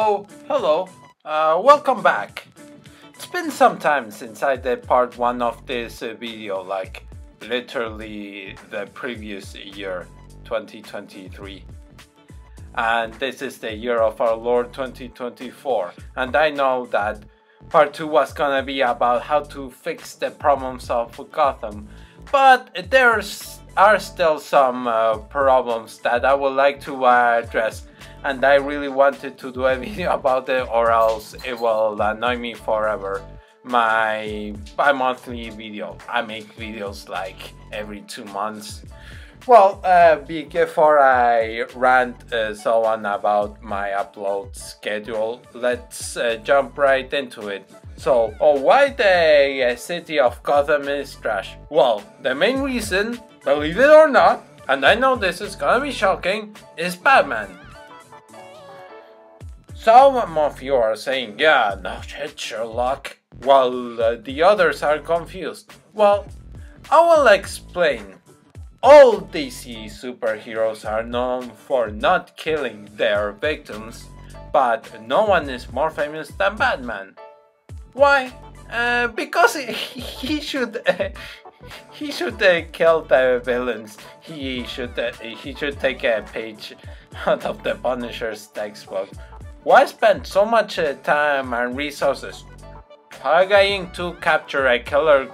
Oh, hello. Uh, welcome back. It's been some time since I did part 1 of this uh, video, like literally the previous year, 2023. And this is the year of our Lord 2024. And I know that part 2 was gonna be about how to fix the problems of Gotham. But there's are still some uh, problems that I would like to uh, address and I really wanted to do a video about it or else it will annoy me forever. My bi-monthly video. I make videos like every two months. Well, uh, before I rant uh, so on about my upload schedule, let's uh, jump right into it. So, oh, why the uh, city of Gotham is trash? Well, the main reason, believe it or not, and I know this is gonna be shocking, is Batman. Some of you are saying, yeah, no shit, Sherlock, while uh, the others are confused. Well, I will explain. All DC superheroes are known for not killing their victims, but no one is more famous than Batman. Why? Uh, because he, he should uh, he should uh, kill the villains. He should uh, he should take a page out of the Punisher's textbook why spend so much uh, time and resources trying to capture a killer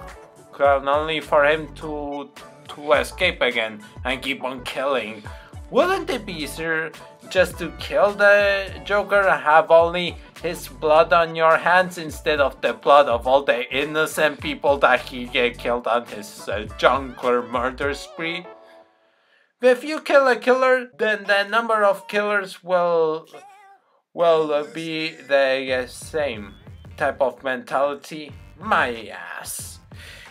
clown only for him to to escape again and keep on killing? Wouldn't it be easier just to kill the Joker and have only his blood on your hands instead of the blood of all the innocent people that he get killed on his uh, junker murder spree? If you kill a killer, then the number of killers will will uh, be the uh, same type of mentality? My ass.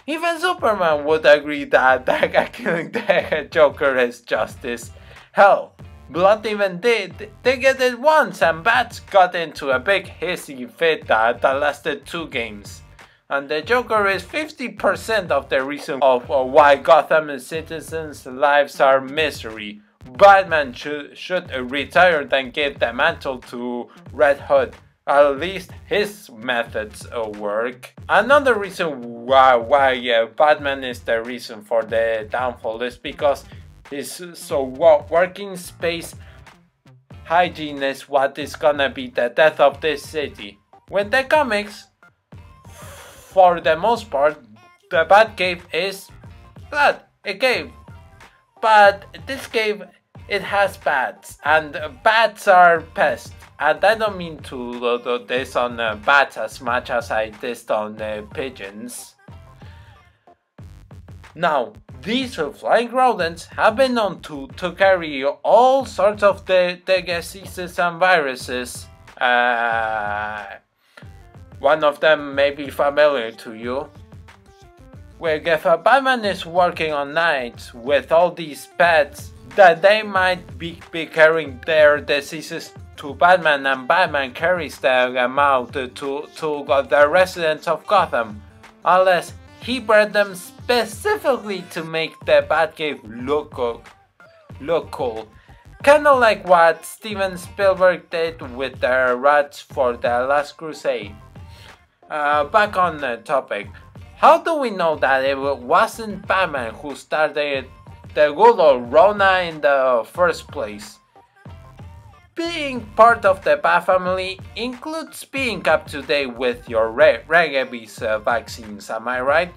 Even Superman would agree that that killing the Joker is justice. Hell, Blood even did. They get it once and Bats got into a big hissy fit that, lasted two games. And the Joker is 50% of the reason of why Gotham citizens' lives are misery. Batman should, should retire then give the mantle to Red Hood. At least his methods work. Another reason why, why uh, Batman is the reason for the downfall is because his so what working space hygiene is what is gonna be the death of this city. When the comics, for the most part, the Batcave is blood, a cave but this game it has bats and bats are pests and I don't mean to do this on uh, bats as much as I did on uh, pigeons. Now, these flying rodents have been known to, to carry all sorts of the, the diseases and viruses. Uh, one of them may be familiar to you where if a Batman is working on nights with all these pets, that they might be, be carrying their diseases to Batman and Batman carries them out to, to the residents of Gotham, unless he bred them specifically to make the Batcave look, look cool. Kinda like what Steven Spielberg did with the rats for The Last Crusade. Uh, back on the topic, how do we know that it wasn't Batman who started the good old Rona in the first place? Being part of the Bat family includes being up to date with your rabies uh, vaccines, am I right?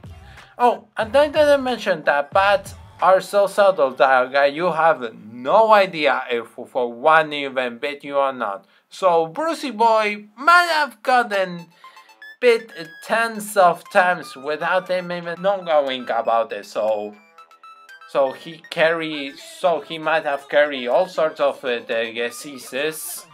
Oh, and I didn't mention that bats are so subtle that you have no idea if for one even bit you or not. So Brucey Boy might have gotten bit tens of times without him even knowing about it. So, so he carry, so he might have carried all sorts of uh, diseases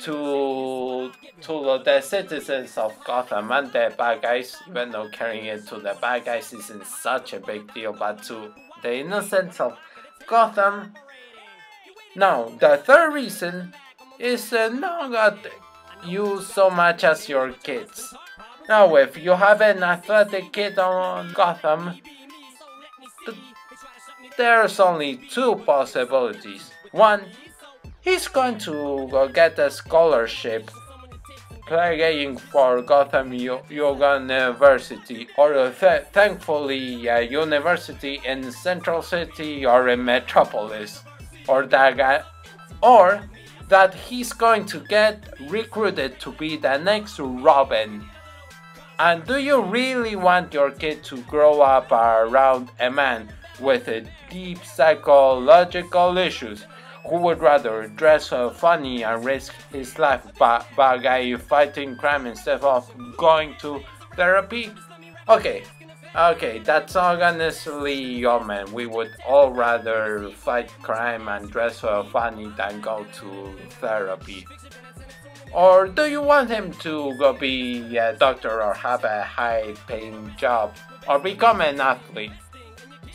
to to the citizens of Gotham and the bad guys. Even though carrying it to the bad guys isn't such a big deal, but to the innocents of Gotham. Now, the third reason is uh, not you so much as your kids. Now, if you have an athletic kid on Gotham, th there's only two possibilities. One, he's going to get a scholarship playing for Gotham U University or th thankfully a university in Central City or in Metropolis or that or that he's going to get recruited to be the next Robin. And do you really want your kid to grow up around a man with deep psychological issues who would rather dress funny and risk his life by, fighting crime instead of going to therapy? Okay, okay, that's honestly your man. We would all rather fight crime and dress funny than go to therapy. Or do you want him to go be a doctor or have a high paying job or become an athlete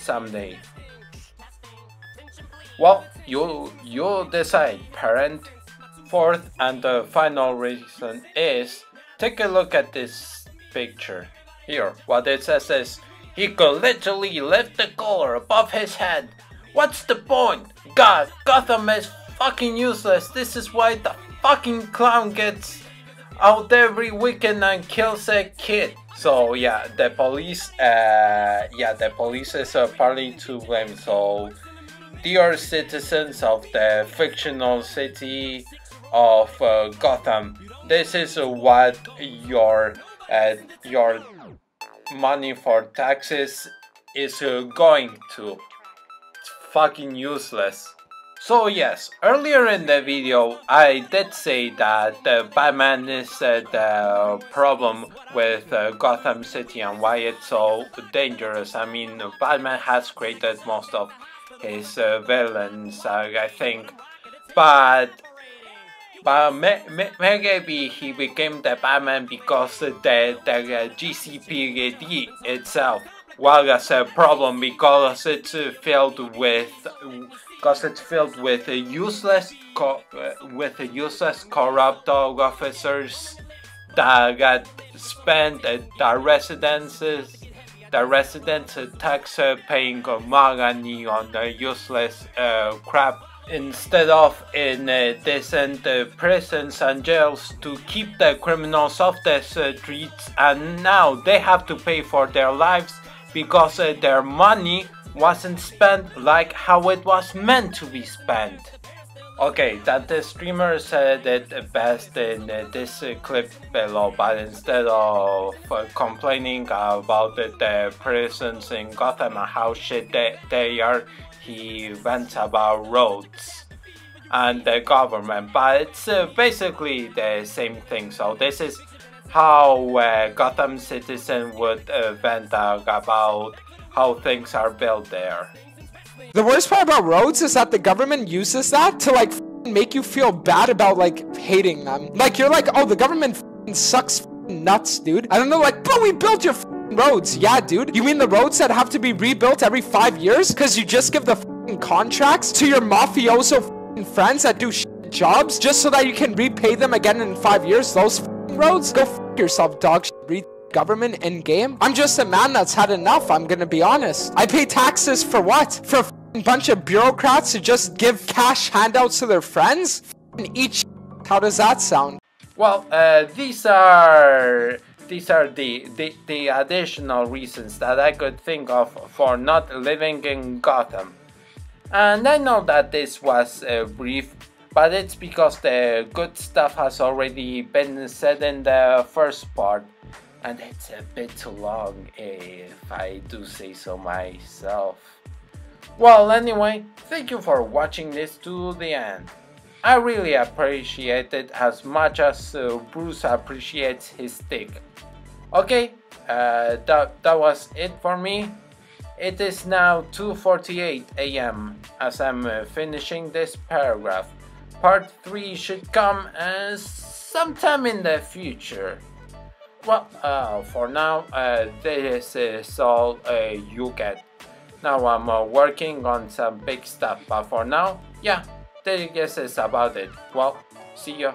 someday? Well, you you decide, parent. Fourth and the final reason is take a look at this picture. Here, what it says is he could literally lift the collar above his head. What's the point? God, Gotham is fucking useless. This is why the fucking clown gets out every weekend and kills a kid. So yeah, the police, uh, yeah, the police is uh, partly to blame. So dear citizens of the fictional city of uh, Gotham, this is what your uh, your money for taxes is uh, going to. It's fucking useless. So yes, earlier in the video I did say that uh, Batman is uh, the problem with uh, Gotham City and why it's so dangerous. I mean, Batman has created most of his uh, villains, I think. But but maybe he became the Batman because the, the uh, GCPD itself was a problem because it's filled with because it's filled with a useless with a useless corrupt officers that got spent at the residences the residents tax paying money on the useless uh, crap instead of in uh, decent uh, prisons and jails to keep the criminals off the streets. And now they have to pay for their lives because uh, their money wasn't spent like how it was meant to be spent. Okay, that the streamer said it best in this clip below, but instead of complaining about the prisons in Gotham and how shit they, they are, he went about roads and the government. But it's uh, basically the same thing. So this is how uh, Gotham citizen would uh, vent about how things are built there. The worst part about roads is that the government uses that to like make you feel bad about like hating them. Like you're like, oh, the government sucks nuts, dude. I don't know, like, but we built your roads. Yeah, dude. You mean the roads that have to be rebuilt every five years? Because you just give the contracts to your mafioso friends that do jobs just so that you can repay them again in five years? Those roads? Go yourself, dog. Read government in game. I'm just a man that's had enough, I'm gonna be honest. I pay taxes for what? For a bunch of bureaucrats to just give cash handouts to their friends? Each. How does that sound? Well, uh, these are these are the, the, the additional reasons that I could think of for not living in Gotham. And I know that this was a brief, but it's because the good stuff has already been said in the first part and it's a bit too long if I do say so myself. Well, anyway, thank you for watching this to the end. I really appreciate it as much as uh, Bruce appreciates his stick. Okay, uh, that, that was it for me. It is now 2.48 am as I'm uh, finishing this paragraph. Part 3 should come uh, sometime in the future. Well, uh, for now, uh, this is all uh, you get. Now I'm uh, working on some big stuff, but for now, yeah, this is about it. Well, see ya.